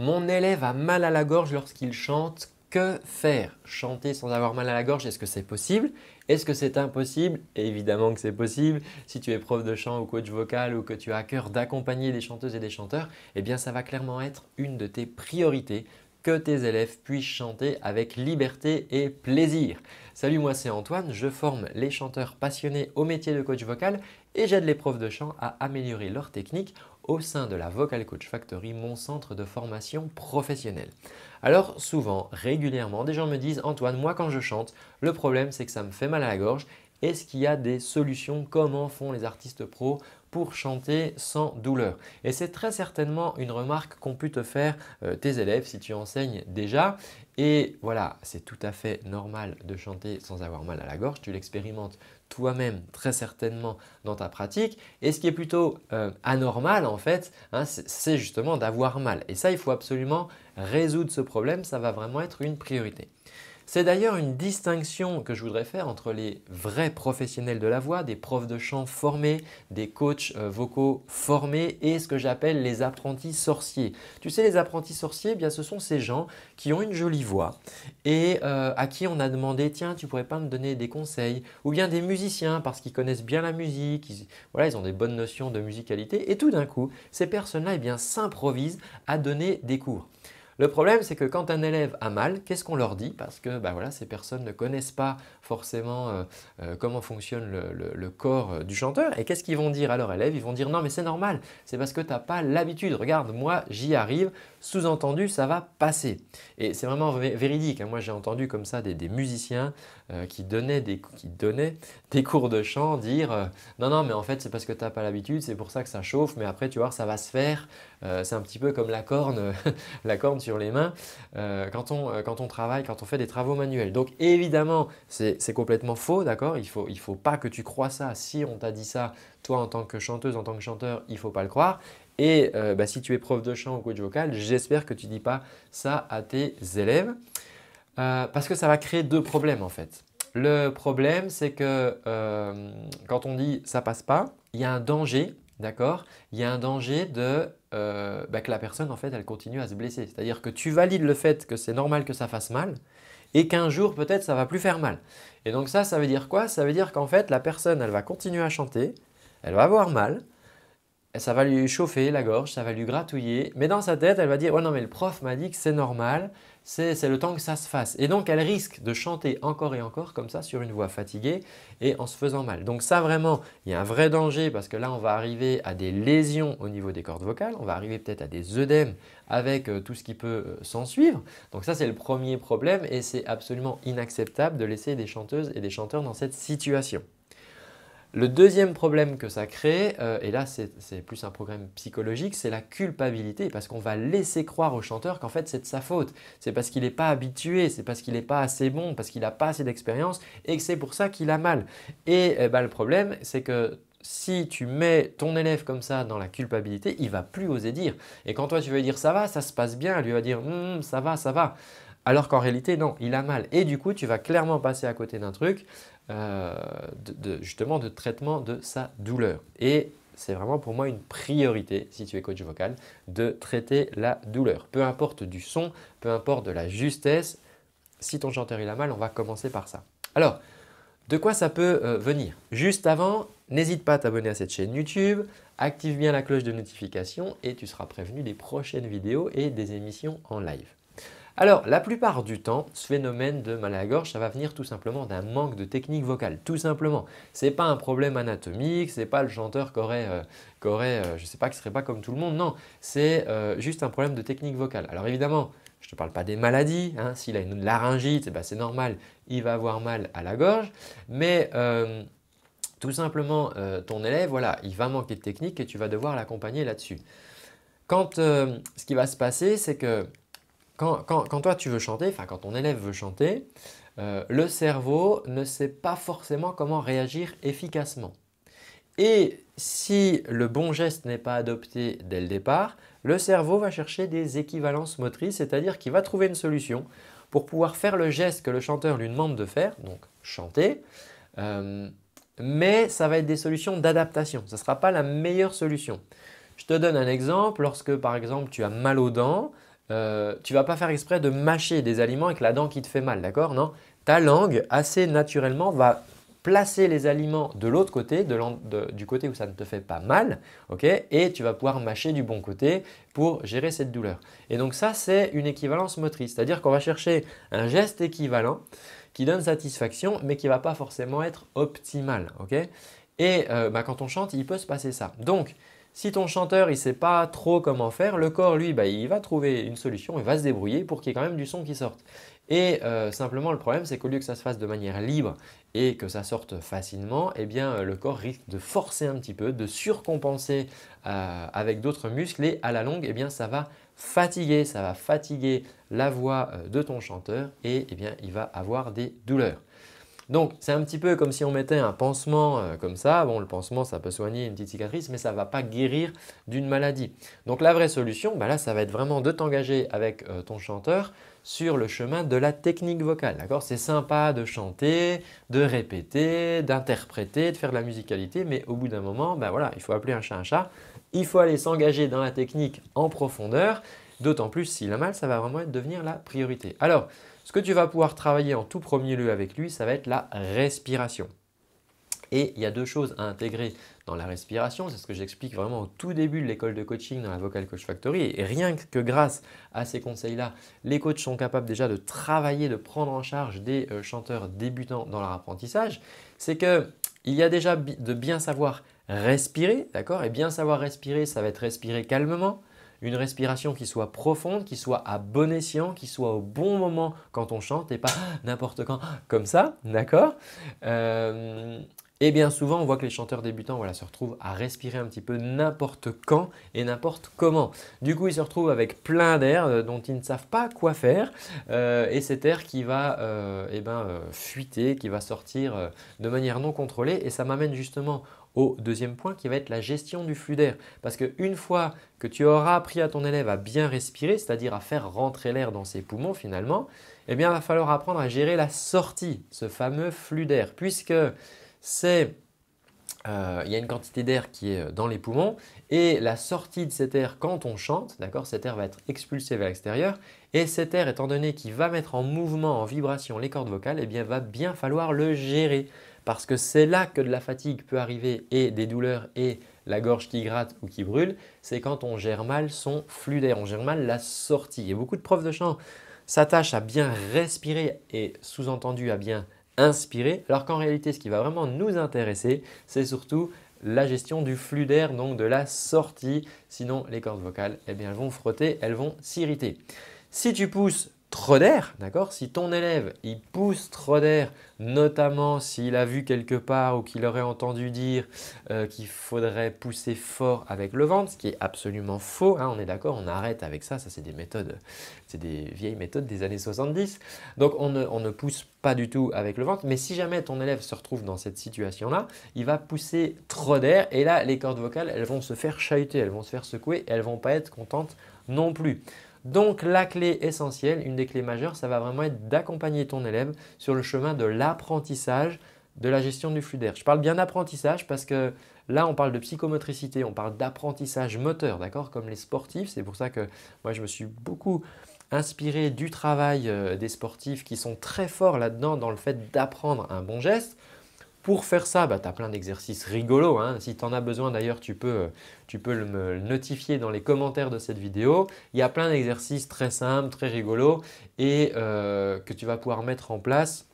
Mon élève a mal à la gorge lorsqu'il chante. Que faire? Chanter sans avoir mal à la gorge, est-ce que c'est possible? Est-ce que c'est impossible? Évidemment que c'est possible. Si tu es prof de chant ou coach vocal ou que tu as à cœur d'accompagner des chanteuses et des chanteurs, eh bien ça va clairement être une de tes priorités que tes élèves puissent chanter avec liberté et plaisir. Salut, moi c'est Antoine, je forme les chanteurs passionnés au métier de coach vocal et j'aide les profs de chant à améliorer leur technique au sein de la Vocal Coach Factory, mon centre de formation professionnelle. Alors souvent, régulièrement, des gens me disent « Antoine, moi quand je chante, le problème c'est que ça me fait mal à la gorge. Est-ce qu'il y a des solutions? Comment font les artistes pros pour chanter sans douleur. Et c'est très certainement une remarque qu'ont pu te faire euh, tes élèves si tu enseignes déjà. Et voilà, c'est tout à fait normal de chanter sans avoir mal à la gorge. Tu l'expérimentes toi-même très certainement dans ta pratique. Et ce qui est plutôt euh, anormal en fait, hein, c'est justement d'avoir mal. Et ça, il faut absolument résoudre ce problème. Ça va vraiment être une priorité. C'est d'ailleurs une distinction que je voudrais faire entre les vrais professionnels de la voix, des profs de chant formés, des coachs euh, vocaux formés et ce que j'appelle les apprentis sorciers. Tu sais, les apprentis sorciers, eh bien, ce sont ces gens qui ont une jolie voix et euh, à qui on a demandé « tiens, tu pourrais pas me donner des conseils ?» ou bien des musiciens parce qu'ils connaissent bien la musique, ils, voilà, ils ont des bonnes notions de musicalité et tout d'un coup, ces personnes-là eh s'improvisent à donner des cours. Le problème, c'est que quand un élève a mal, qu'est-ce qu'on leur dit? Parce que bah voilà, ces personnes ne connaissent pas forcément euh, euh, comment fonctionne le, corps euh, du chanteur. Et qu'est-ce qu'ils vont dire à leur élève? Ils vont dire non mais c'est normal, c'est parce que tu n'as pas l'habitude. Regarde, moi j'y arrive, sous-entendu ça va passer. Et c'est vraiment véridique. Hein. Moi j'ai entendu comme ça des, musiciens qui, donnaient des, qui donnaient des cours de chant dire non non mais en fait c'est parce que tu n'as pas l'habitude, c'est pour ça que ça chauffe, mais après tu vois ça va se faire. C'est un petit peu comme la corne, la corne sur les mains quand, on, quand on travaille, quand on fait des travaux manuels. Donc évidemment c'est complètement faux, d'accord? Il ne faut, pas que tu crois ça. Si on t'a dit ça, toi en tant que chanteuse, en tant que chanteur, il ne faut pas le croire. Et euh, bah, si tu es prof de chant ou coach vocal, j'espère que tu ne dis pas ça à tes élèves euh, parce que ça va créer deux problèmes en fait. Le problème, c'est que euh, quand on dit ça passe pas, il y a un danger, d'accord? Il y a un danger de bah, que la personne en fait elle continue à se blesser. C'est-à-dire que tu valides le fait que c'est normal que ça fasse mal, et qu'un jour peut-être ça va plus faire mal. Et donc ça, ça veut dire quoi? Ça veut dire qu'en fait la personne elle va continuer à chanter, elle va avoir mal, ça va lui chauffer la gorge, ça va lui gratouiller, mais dans sa tête elle va dire « ouais non mais le prof m'a dit que c'est normal, c'est le temps que ça se fasse. Et donc, elle risque de chanter encore et encore comme ça sur une voix fatiguée et en se faisant mal. Donc ça vraiment, il y a un vrai danger parce que là, on va arriver à des lésions au niveau des cordes vocales, on va arriver peut-être à des œdèmes avec euh, tout ce qui peut euh, s'en suivre. Donc ça, c'est le premier problème et c'est absolument inacceptable de laisser des chanteuses et des chanteurs dans cette situation. Le deuxième problème que ça crée, euh, et là c'est plus un problème psychologique, c'est la culpabilité parce qu'on va laisser croire au chanteur qu'en fait c'est de sa faute. C'est parce qu'il n'est pas habitué, c'est parce qu'il n'est pas assez bon, parce qu'il n'a pas assez d'expérience et que c'est pour ça qu'il a mal. Et eh ben, le problème c'est que si tu mets ton élève comme ça dans la culpabilité, il va plus oser dire. Et quand toi tu veux dire ça va, ça se passe bien, lui va dire hum, ça va, ça va. Alors qu'en réalité non, il a mal. Et du coup tu vas clairement passer à côté d'un truc euh, justement de traitement de sa douleur. Et c'est vraiment pour moi une priorité, si tu es coach vocal, de traiter la douleur. Peu importe du son, peu importe de la justesse, si ton chanteur il a mal, on va commencer par ça. Alors, de quoi ça peut euh, venir? Juste avant, n'hésite pas à t'abonner à cette chaîne YouTube, active bien la cloche de notification et tu seras prévenu des prochaines vidéos et des émissions en live. Alors, la plupart du temps, ce phénomène de mal à la gorge, ça va venir tout simplement d'un manque de technique vocale, tout simplement. Ce n'est pas un problème anatomique, ce n'est pas le chanteur qui aurait, euh, euh, sais pas, qui serait pas comme tout le monde, non. C'est euh, juste un problème de technique vocale. Alors évidemment, je ne te parle pas des maladies, hein. s'il a une laryngite, eh ben, c'est normal, il va avoir mal à la gorge, mais tout simplement, ton élève, voilà, il va manquer de technique et tu vas devoir l'accompagner là-dessus. Quand ce qui va se passer, c'est que quand, toi tu veux chanter, enfin quand ton élève veut chanter, euh, le cerveau ne sait pas forcément comment réagir efficacement. Et si le bon geste n'est pas adopté dès le départ, le cerveau va chercher des équivalences motrices, c'est-à-dire qu'il va trouver une solution pour pouvoir faire le geste que le chanteur lui demande de faire, donc chanter, euh, mais ça va être des solutions d'adaptation. Ce ne sera pas la meilleure solution. Je te donne un exemple. Lorsque par exemple tu as mal aux dents, euh, tu vas pas faire exprès de mâcher des aliments avec la dent qui te fait mal, d'accord Non, ta langue assez naturellement va placer les aliments de l'autre côté, du côté où ça ne te fait pas mal, ok? Et tu vas pouvoir mâcher du bon côté pour gérer cette douleur. Et donc ça, c'est une équivalence motrice, c'est-à-dire qu'on va chercher un geste équivalent qui donne satisfaction, mais qui ne va pas forcément être optimal. ok? Et euh, bah, quand on chante, il peut se passer ça. Donc, si ton chanteur ne sait pas trop comment faire, le corps lui, bah, il va trouver une solution, il va se débrouiller pour qu'il y ait quand même du son qui sorte. Et euh, simplement le problème c'est qu'au lieu que ça se fasse de manière libre et que ça sorte facilement, eh bien euh, le corps risque de forcer un petit peu, de surcompenser euh, avec d'autres muscles et à la longue eh bien ça va fatiguer, ça va fatiguer la voix de ton chanteur et eh bien il va avoir des douleurs. Donc c'est un petit peu comme si on mettait un pansement comme ça. Bon le pansement ça peut soigner une petite cicatrice mais ça ne va pas guérir d'une maladie. Donc la vraie solution bah là ça va être vraiment de t'engager avec ton chanteur sur le chemin de la technique vocale. C'est sympa de chanter, de répéter, d'interpréter, de faire de la musicalité, mais au bout d'un moment, ben voilà, il faut appeler un chat un chat. Il faut aller s'engager dans la technique en profondeur, d'autant plus s'il a mal, ça va vraiment devenir la priorité. Alors, ce que tu vas pouvoir travailler en tout premier lieu avec lui, ça va être la respiration. Et il y a deux choses à intégrer dans la respiration, c'est ce que j'explique vraiment au tout début de l'école de coaching dans la Vocal Coach Factory. Et rien que grâce à ces conseils-là, les coachs sont capables déjà de travailler, de prendre en charge des euh, chanteurs débutants dans leur apprentissage. C'est qu'il y a déjà de bien savoir respirer, d'accord? Et bien savoir respirer, ça va être respirer calmement, une respiration qui soit profonde, qui soit à bon escient, qui soit au bon moment quand on chante et pas n'importe quand comme ça, d'accord? Euh, et bien souvent, on voit que les chanteurs débutants se retrouvent à respirer un petit peu n'importe quand et n'importe comment. Du coup, ils se retrouvent avec plein d'air euh, dont ils ne savent pas quoi faire euh, et cet air qui va eh ben, fuiter, qui va sortir de manière non contrôlée et ça m'amène justement au deuxième point qui va être la gestion du flux d'air. Parce qu'une fois que tu auras appris à ton élève à bien respirer, c'est-à-dire à faire rentrer l'air dans ses poumons finalement, eh bien il va falloir apprendre à gérer la sortie, ce fameux flux d'air. Puisque c'est euh, il y a une quantité d'air qui est euh, dans les poumons et la sortie de cet air quand on chante, d'accord, cet air va être expulsé vers l'extérieur et cet air étant donné qu'il va mettre en mouvement, en vibration les cordes vocales, eh bien va bien falloir le gérer parce que c'est là que de la fatigue peut arriver et des douleurs et la gorge qui gratte ou qui brûle, c'est quand on gère mal son flux d'air, on gère mal la sortie. Et beaucoup de profs de chant s'attachent à bien respirer et sous-entendu à bien inspirer, alors qu'en réalité, ce qui va vraiment nous intéresser, c'est surtout la gestion du flux d'air, donc de la sortie. Sinon, les cordes vocales, eh bien, elles vont frotter, elles vont s'irriter. Si tu pousses trop d'air, d'accord? Si ton élève, il pousse trop d'air, notamment s'il a vu quelque part ou qu'il aurait entendu dire euh, qu'il faudrait pousser fort avec le ventre, ce qui est absolument faux, hein, on est d'accord, on arrête avec ça, ça c'est des méthodes, c'est des vieilles méthodes des années 70. Donc on ne, pousse pas du tout avec le ventre, mais si jamais ton élève se retrouve dans cette situation-là, il va pousser trop d'air et là les cordes vocales, elles vont se faire chahuter, elles vont se faire secouer, elles ne vont pas être contentes non plus. Donc la clé essentielle, une des clés majeures, ça va vraiment être d'accompagner ton élève sur le chemin de l'apprentissage de la gestion du flux d'air. Je parle bien d'apprentissage parce que là on parle de psychomotricité, on parle d'apprentissage moteur, d'accord Comme les sportifs, c'est pour ça que moi je me suis beaucoup inspiré du travail euh, des sportifs qui sont très forts là-dedans dans le fait d'apprendre un bon geste. Pour faire ça, bah, tu as plein d'exercices rigolos. Hein. Si tu en as besoin d'ailleurs, tu peux, tu peux me le notifier dans les commentaires de cette vidéo. Il y a plein d'exercices très simples, très rigolos et euh, que tu vas pouvoir mettre en place.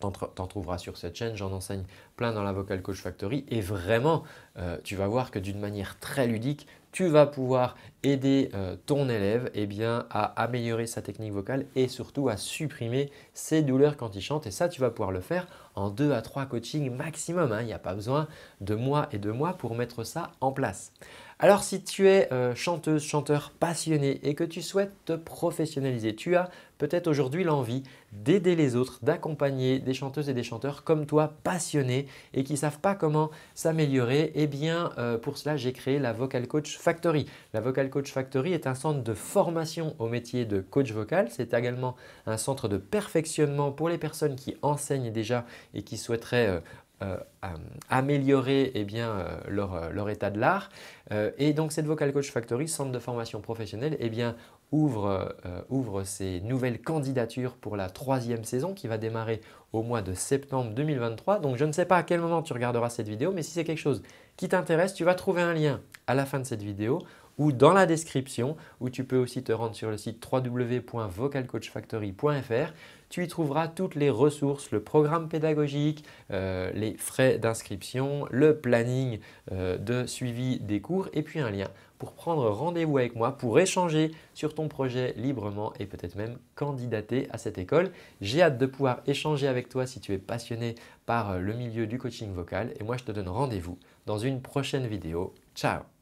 Tu en trouveras sur cette chaîne, j'en enseigne plein dans la Vocal Coach Factory et vraiment, euh, tu vas voir que d'une manière très ludique, tu vas pouvoir aider euh, ton élève eh à améliorer sa technique vocale et surtout à supprimer ses douleurs quand il chante. Et ça, tu vas pouvoir le faire en deux à trois coachings maximum. Hein. Il n'y a pas besoin de mois et de mois pour mettre ça en place. Alors si tu es euh, chanteuse, chanteur passionné et que tu souhaites te professionnaliser, tu as peut-être aujourd'hui l'envie d'aider les autres, d'accompagner des chanteuses et des chanteurs comme toi passionnés et qui ne savent pas comment s'améliorer, eh bien euh, pour cela j'ai créé la Vocal Coach Factory. La Vocal Coach Factory est un centre de formation au métier de coach vocal. C'est également un centre de perfectionnement pour les personnes qui enseignent déjà et qui souhaiteraient euh, euh, améliorer eh bien, euh, leur, leur, état de l'art. et donc cette Vocal Coach Factory, centre de formation professionnelle, eh bien, ouvre, ouvre ses nouvelles candidatures pour la troisième saison qui va démarrer au mois de septembre 2023. Donc je ne sais pas à quel moment tu regarderas cette vidéo, mais si c'est quelque chose qui t'intéresse, tu vas trouver un lien à la fin de cette vidéo ou dans la description où tu peux aussi te rendre sur le site www.vocalcoachfactory.fr. Tu y trouveras toutes les ressources, le programme pédagogique, euh, les frais d'inscription, le planning euh, de suivi des cours et puis un lien pour prendre rendez-vous avec moi pour échanger sur ton projet librement et peut-être même candidater à cette école. J'ai hâte de pouvoir échanger avec toi si tu es passionné par le milieu du coaching vocal et moi je te donne rendez-vous dans une prochaine vidéo. Ciao